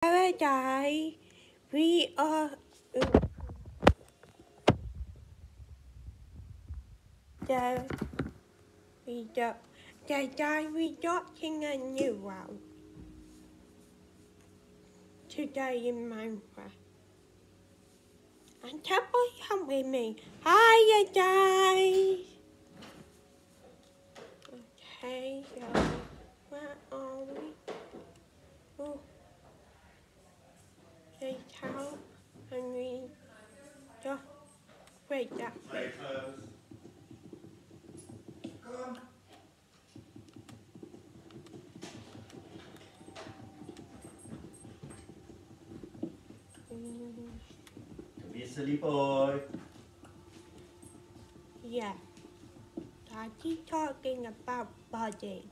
paradise. We are the we the the guy we watching a new one today in Minecraft. And couple come with me. Hi guys. Okay, so where are we? Oh. Tell and we just wait that. Mm, Don't be a silly boy. Yeah. Daddy talking about body.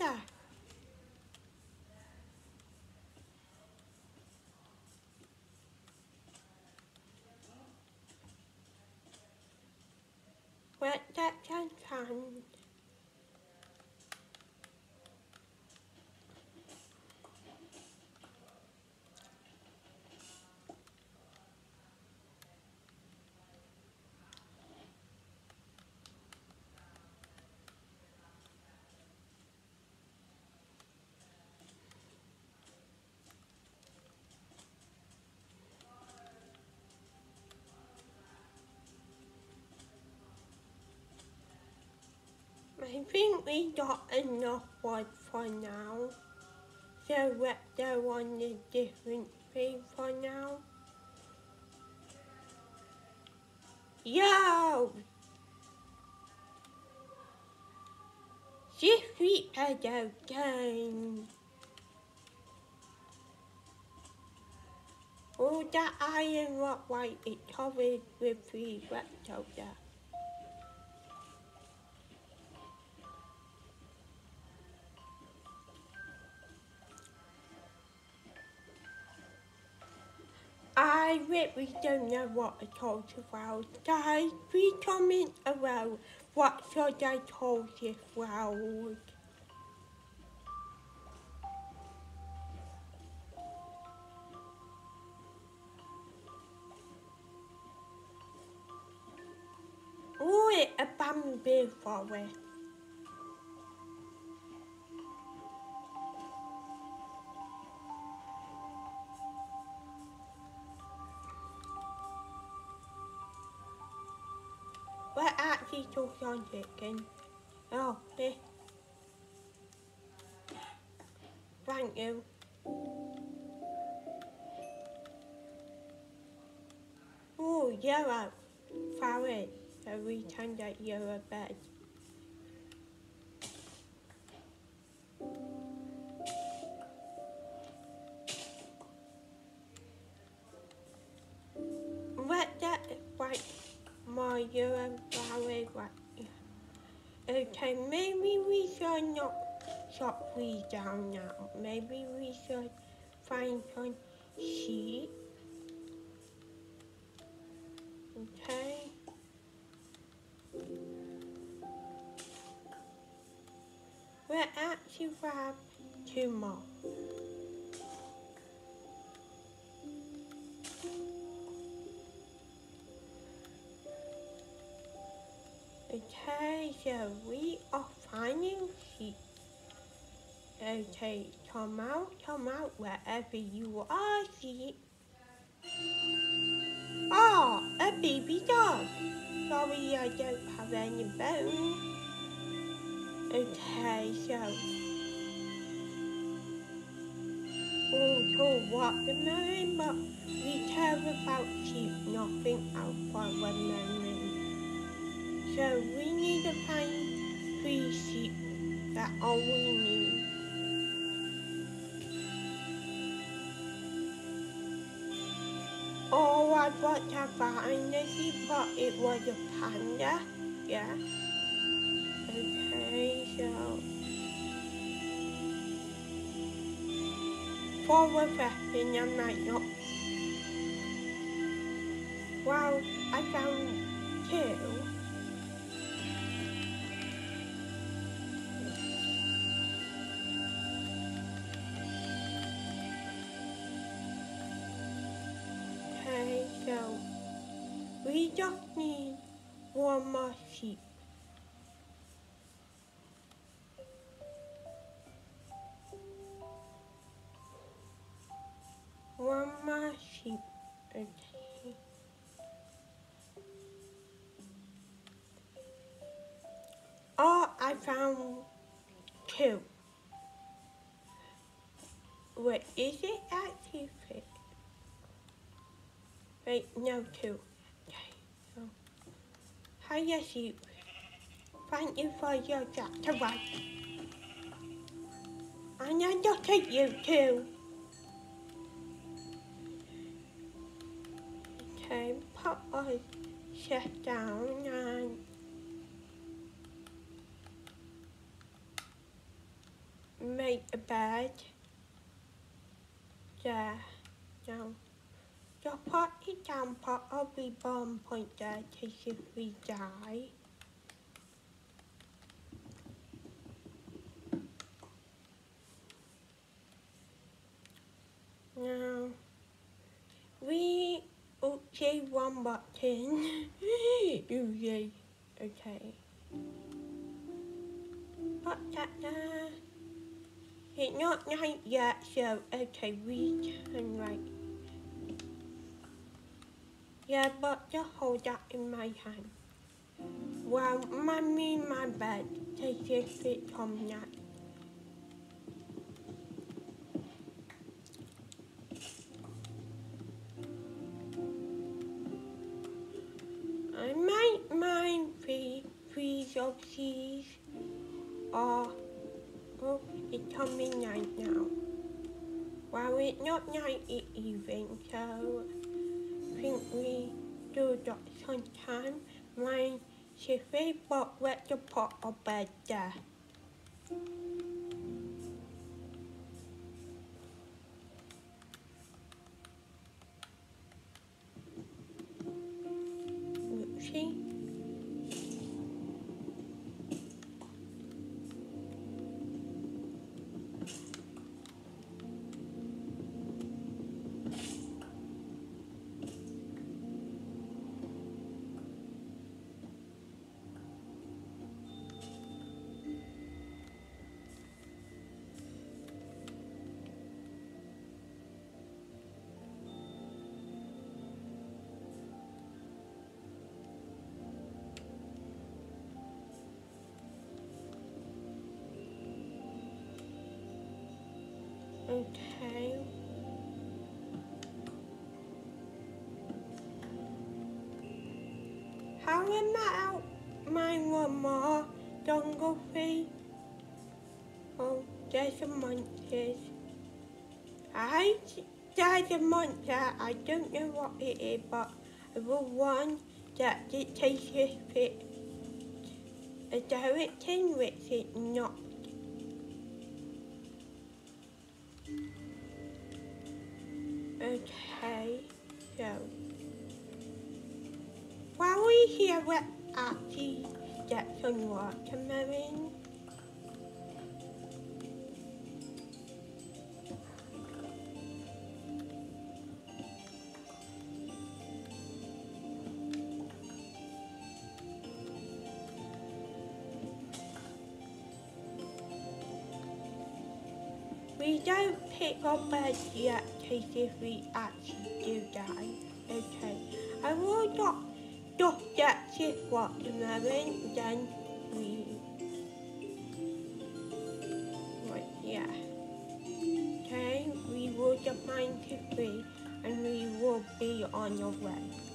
Panda. What that can find. Think we got enough wood for now. So let's go on a different thing for now. Yo! This week I go game. All that iron rock white is covered with free leftover. I really don't know what I told you about. Guys, please comment below what should I told you about. Oh, it's a bamboo forest. We're actually talking on chicken. Oh, this. Thank you. Oh, yellow. Found it. So we can get yellow bed. Okay, maybe we should not chop these down now. Maybe we should find some sheep. Okay. Actually grab two so we are finding sheep. Okay, come out, come out wherever you are, sheep. Oh, ah, a baby dog. Sorry, I don't have any bones. Okay, so. Oh, to watermelon, but we care about sheep, nothing else for watermelon. So we need to find three sheep. That's all we need. Oh, I got to find the sheep, but it was a panda. Yeah. Okay, so. For the fashion, I might not. Wow, I found two. We just need one more sheep. One more sheep. Okay. Oh, I found two. Wait, is it actually? Wait, no, two. Sheep. Thank you for your chapter one. And I take you too. Okay, put our chest down and make a bed. Yeah, now. Put it down, put a wee bomb point there in case if we die. Now, we okay one button. okay, okay. Put that there. It's not night yet, so okay, we can like. Yeah, but just hold that in my hand. Well, mommy, my bed. Take a fit on that. I might mind three, three of these are, oh, it's coming night now. Well, it's not night e- even, so think we do that sometime. My Shifi bought wet the pot of bed Okay. How am I out? My one more. Go free. Oh, there's a monster. I there's a monster. I don't know what it is, but will one that it. A direction which is not. Get some watermelon. We don't pick up birds yet, case if we actually do die. Okay, I will not watermelon, then we... We will to three, and we will be on your way.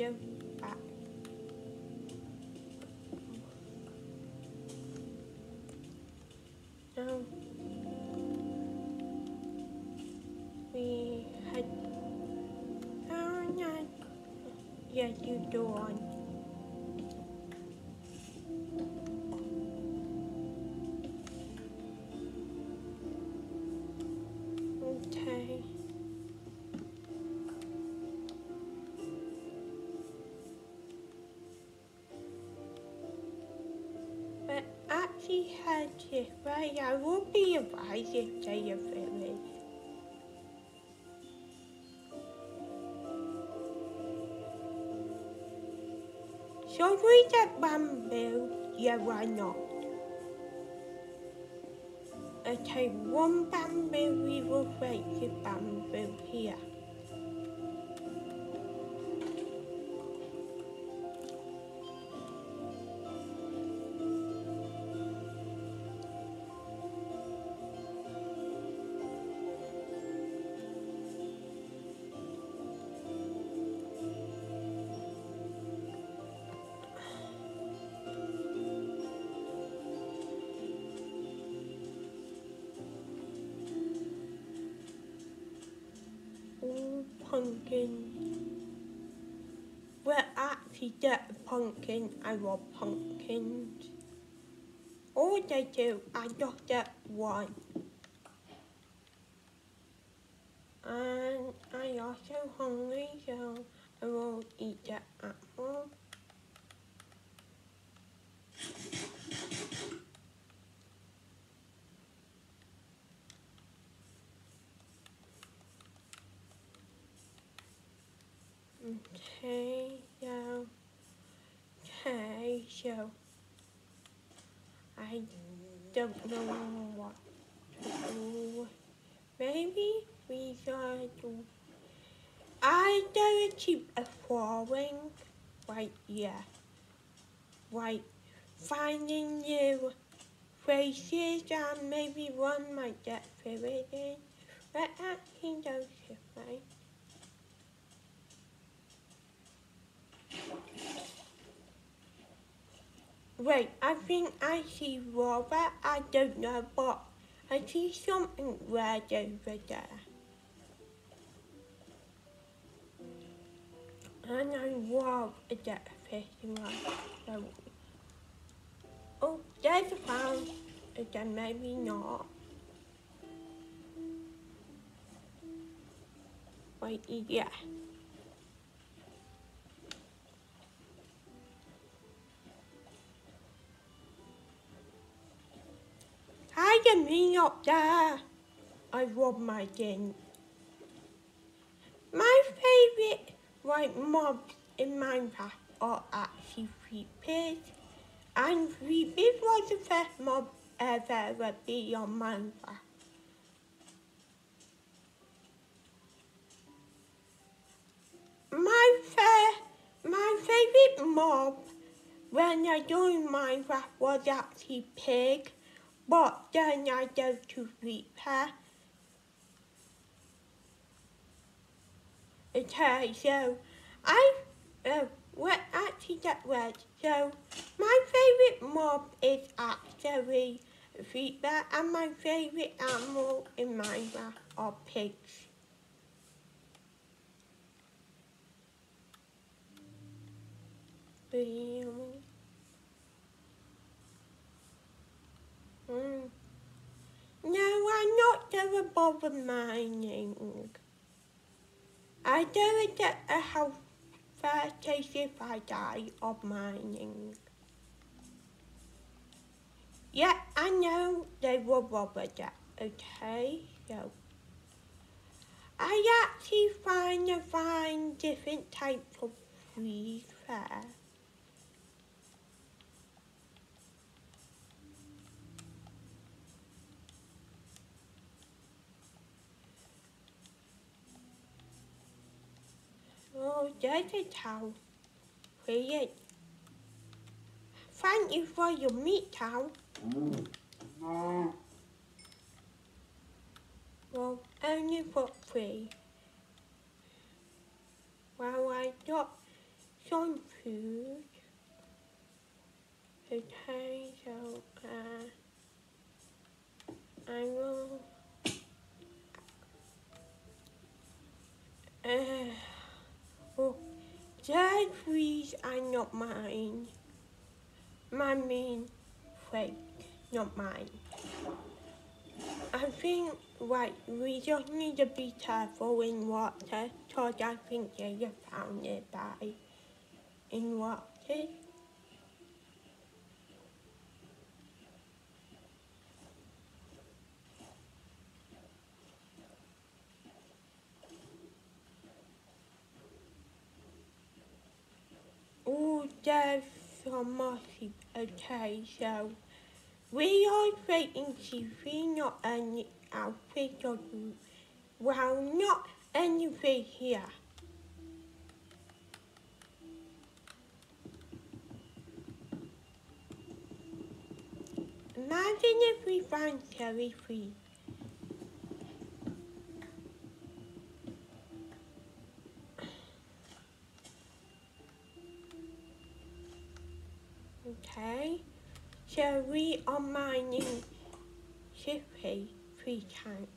Back. So, we had, oh, no, Yes, you do on. Actually had this right, I will be advised if they are finished. Should we get bamboo? Yeah, why not? Okay, one bamboo, we will break the bamboo here. Actually, that pumpkin, I love pumpkins. All they do, I just get one. And I also hungry, so I will eat that apple. Okay, so, okay, so, I don't know what to do. Maybe we should do, I gotta keep a falling right here. Right, finding new phrases and maybe one might get filled in. But actually those are fine. Wait, I think I see Robert. I don't know, but I see something red over there. I was a dead fishing rod. Oh, there's a pound. Again, maybe not. Wait, yeah. Up there. I robbed my din. My favourite white mobs in Minecraft are actually Creepers. And Creepers was the first mob ever to be on Minecraft. My fa- my favourite mob when I joined Minecraft was actually Pig. But then I go to repair. Okay, so I uh, what actually that word. So my favourite mob is actually Reaper and my favourite animal in Minecraft are pigs. Bam. Mm. No, I'm not gonna bother mining. I don't get a health first if I die of mining. Yeah, I know they will bother that, okay? So, I actually find to find different types of trees. Oh, there's a towel. Brilliant. Thank you for your meat towel. Well, only for free. Well, I got some food. Okay, so, uh, I will, uh, oh, their trees are not mine. My mean fake, not mine. I think, right, we just need to be careful in water, because I think they just found it by in water. Oh, there's some mossy. Okay, so we are waiting to see not any outfit or well, not anything here. Imagine if we find cherry free. Okay, so we are mining Shippy three times.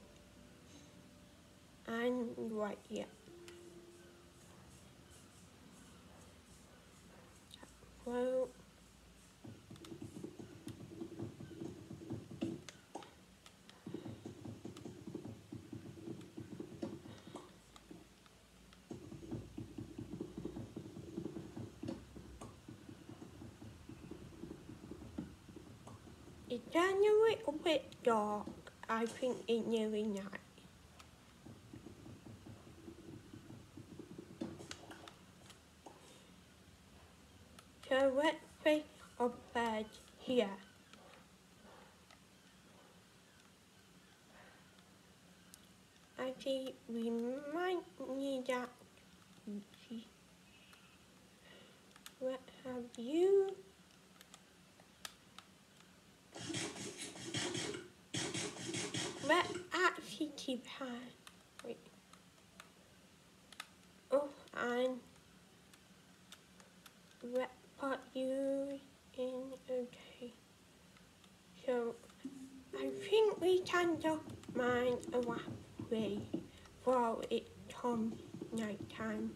And right here. Well, getting a little bit dark. I think it's nearly night. So let's place our bed here. I think we might need that. What have you? Let actually keep her. Wait. Oh, and let put you in. Okay. So I we can mind a way while it comes night time.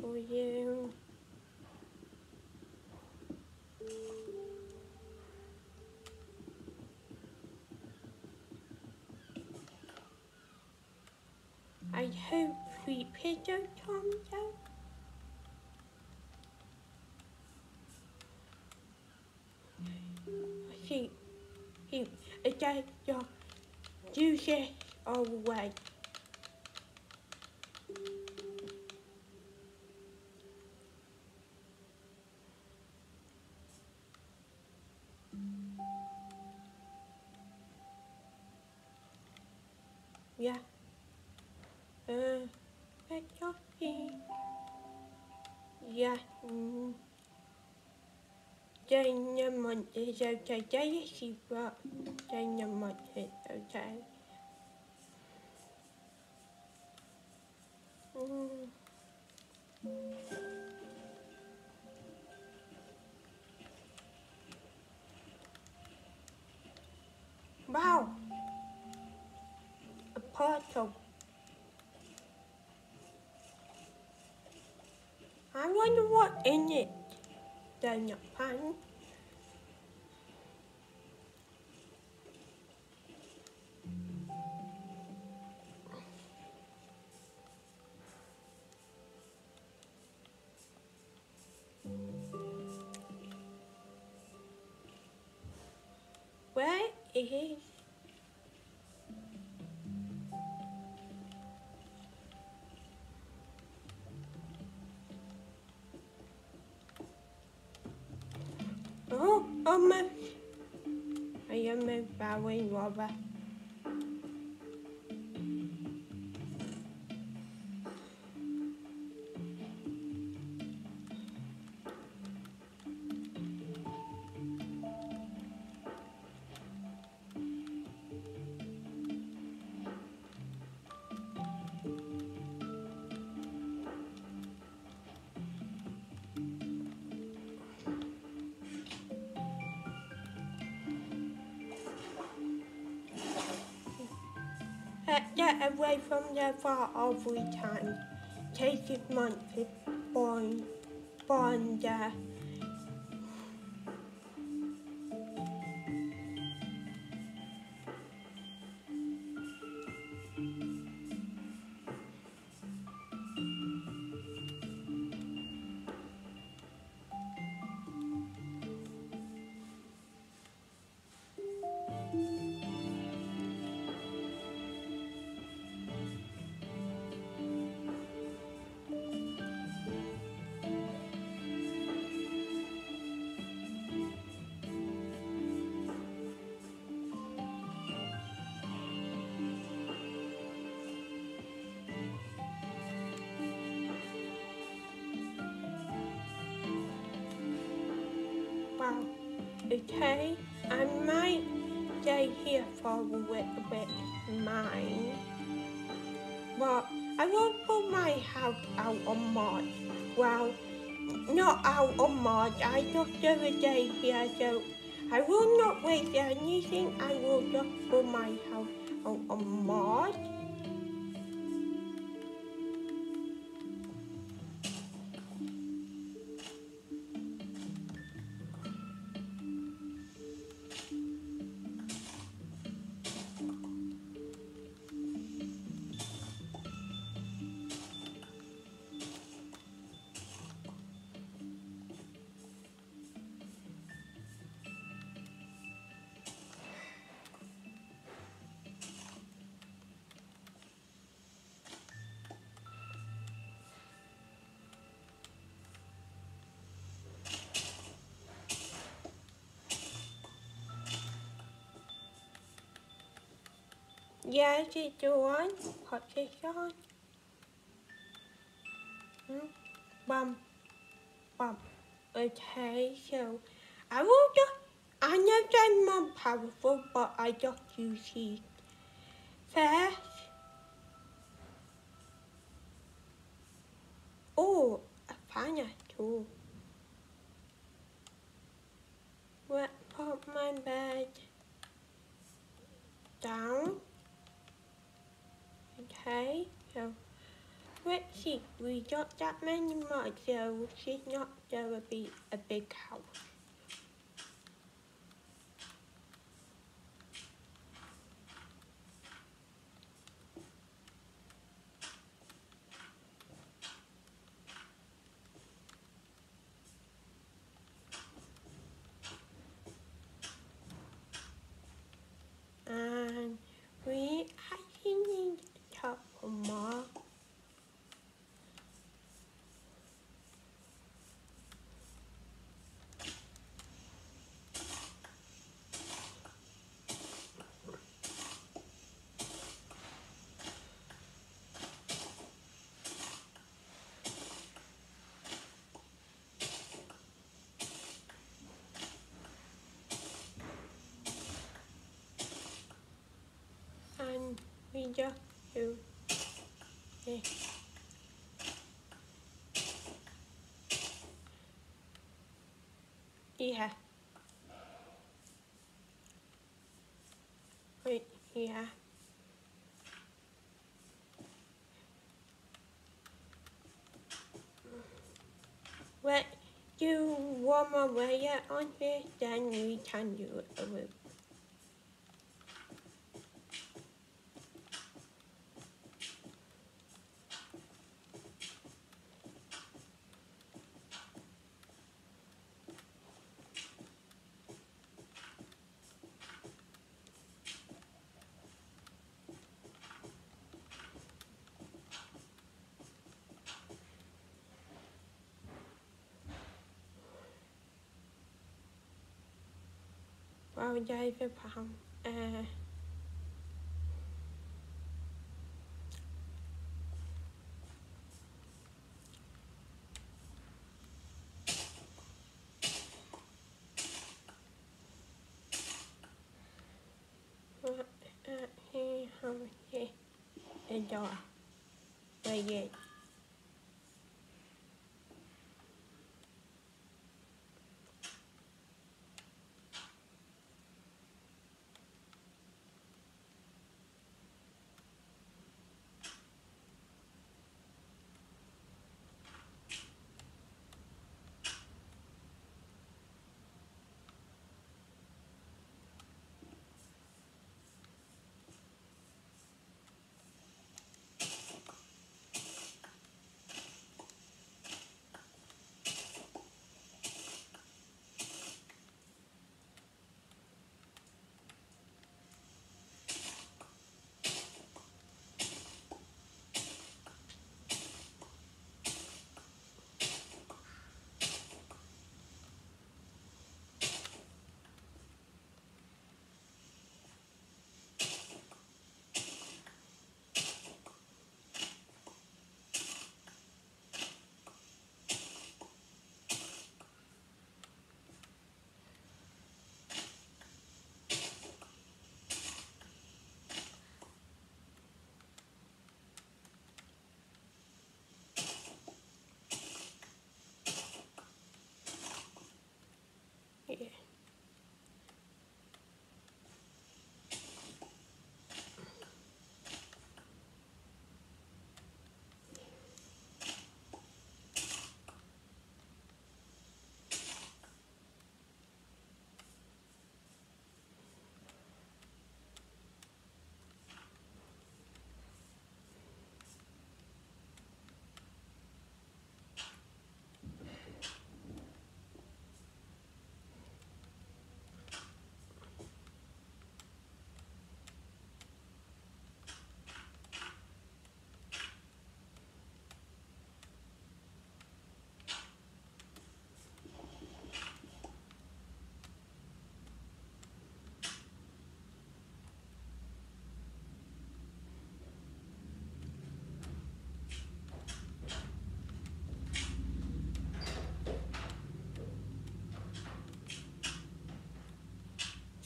For you. Pigeon comes out. See, see, your juices away. Dynamite is okay. Daisy brought dynamite is okay. Mm. Wow. A portal. I wonder what in it. They're not fun. Almost. I almost bowing rubber. Away from the far every time. Take it month to bond, bond out on March. I just do a day here, so I will not waste anything. I will just for my house on Yes, it's on. Hot is on. Hmm? Bum. Bum. Okay, so I will just, I know I'm more powerful, but I just use it. First, oh, a fan too. What, put my bed down. Okay, so let's see, we got that many more, so she's not gonna be a big house. And we actually need a couple more. And we just do this. Yeah. Right here. Let's do one more layer on this, then we can do wou jij verpakken? Uh, Hãy subscribe cho kênh Ghiền Mì Gõ Để không bỏ lỡ những video hấp dẫn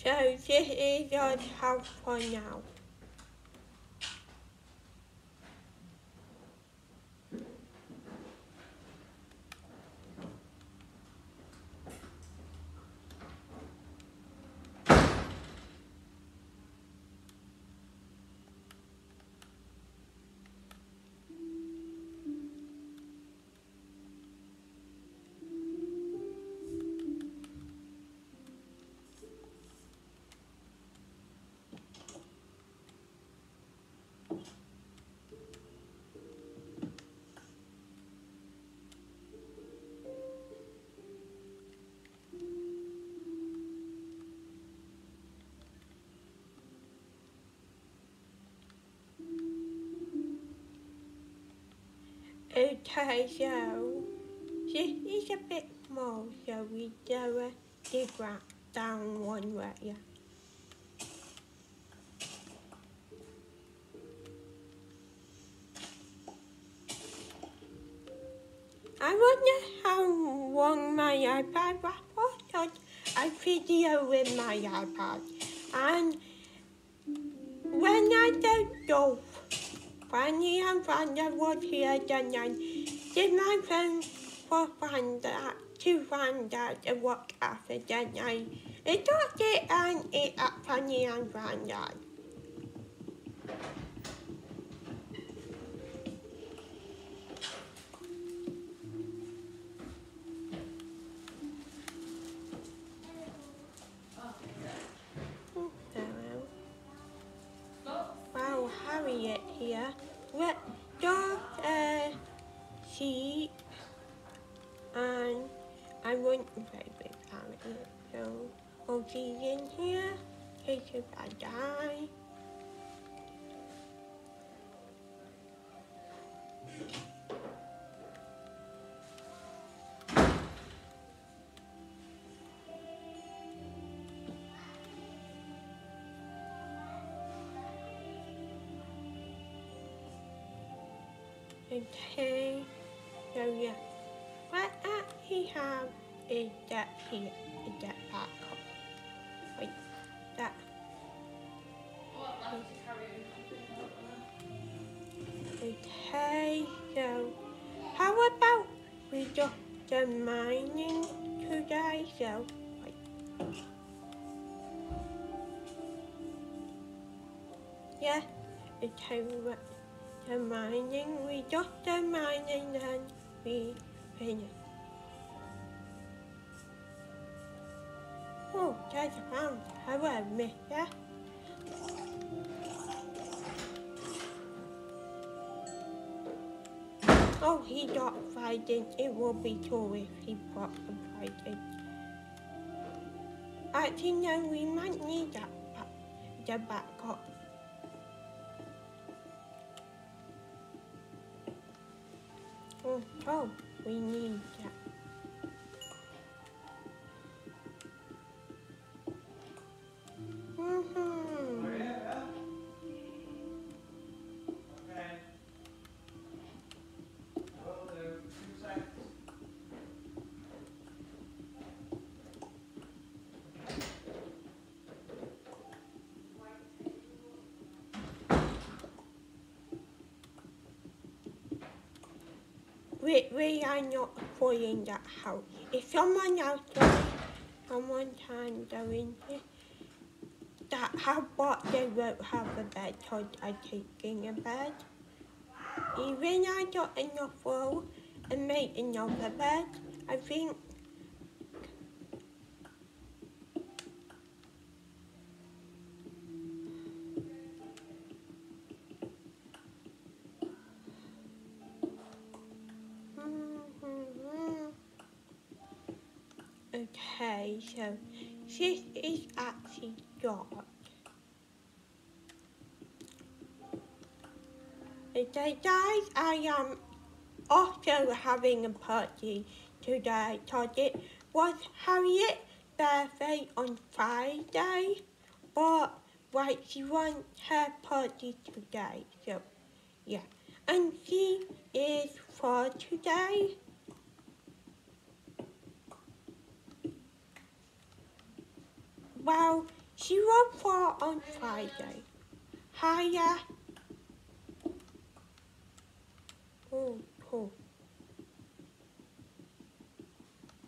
So this is your house for now. Okay, so this is a bit small, so we do a dig right down one. Yeah. I wonder how long my iPad was for. I video with my iPad. And when I don't go, Fanny and Vanda was here and I did my phone for Vanda to find out what happened and I it got it and it at Fanny and Vanda. Wow, she's in here. Take a bad die. Okay, so yeah, what uh, he have is that here, Yeah, okay, what the mining, we do the mining and we finish. Oh, that's found. How I missed that? Oh, he got fighting. It will be cool if he brought the that we might need that the backup. Oh, we need we are not following that house. If someone else does can go in it, that how bought they won't have a bed because I'm taking a bed. Even I got enough roll and made another bed, I think dark. Okay, guys, I um, am also having a party today it was Harriet's birthday on Friday, but right, she wants her party today, so yeah. And she is for today. Well, Zero four on Friday. Hiya. Oh, cool.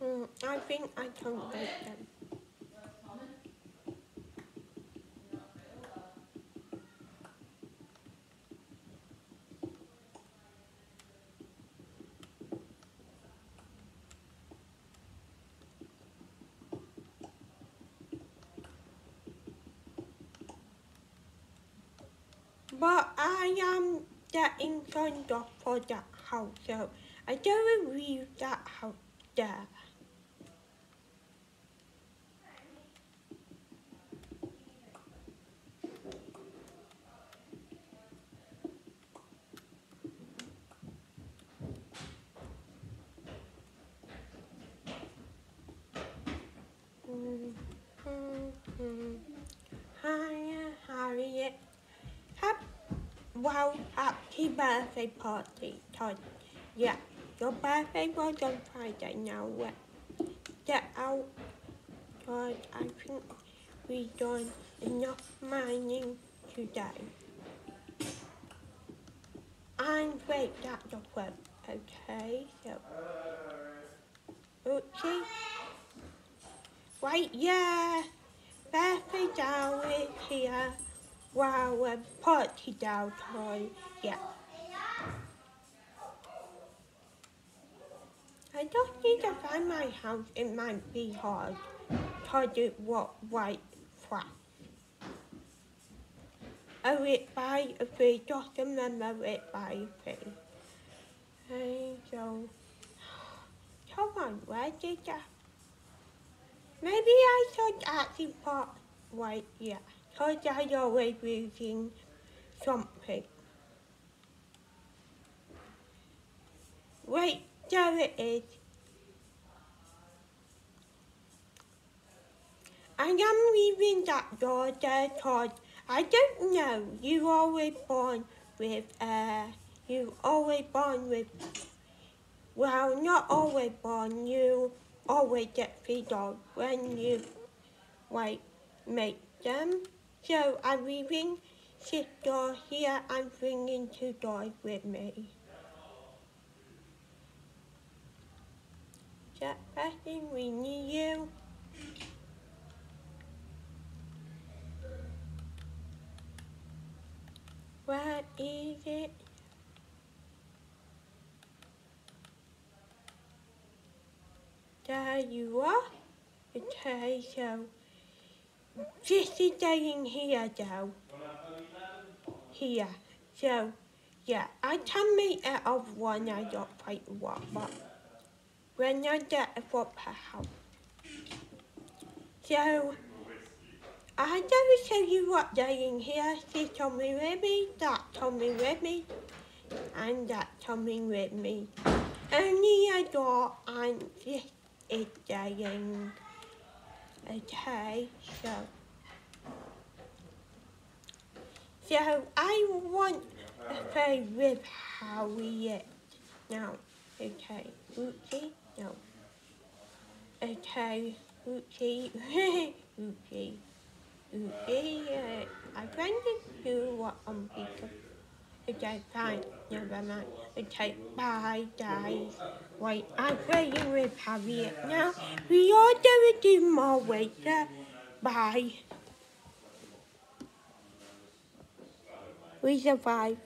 Mm, I think I can make them. But I am getting signed off for that house, so I don't leave that house there. Mm, mm, mm. Hiya, Harriet. Hap wow, happy birthday party, Todd. Yeah, your birthday was on Friday now. What? Todd. I think we done enough mining today. I'm great at the web. Okay, so. Okay. Right, yeah. Birthday down is here. Wow, a party down toy. Yeah. Don't need to find my house. It might be hard. Cause it was white flat. I went by a free, just remember it by a free. Hey, so, come on, where did I? Maybe I should actually put white, yeah. Cause I always using something. Wait, there it is. I am leaving that door there cause I don't know, you always born with, uh, you always born with, well, not always born, you always get three dogs when you, like, make them. So I'm leaving this door here, I'm bringing two dogs with me. Jack Bassin, we need you. Where is it? There you are. Okay, so this is here though. Here. So, yeah, I can make it of one I don't quite what, but when I get a proper house. So, I never show you what staying here. This coming with me, that coming with me, and that coming with me. Only a door and this is staying. Okay, so. So I want a play with Harriet. Now, okay, Uchi, no. Okay, Uchi, Uchi, Uh, I'm going to do what I'm because. Okay, fine, never mind. Okay, bye, guys. Wait, I'm playing with Harriet now. We going to do more later. Bye. We survived.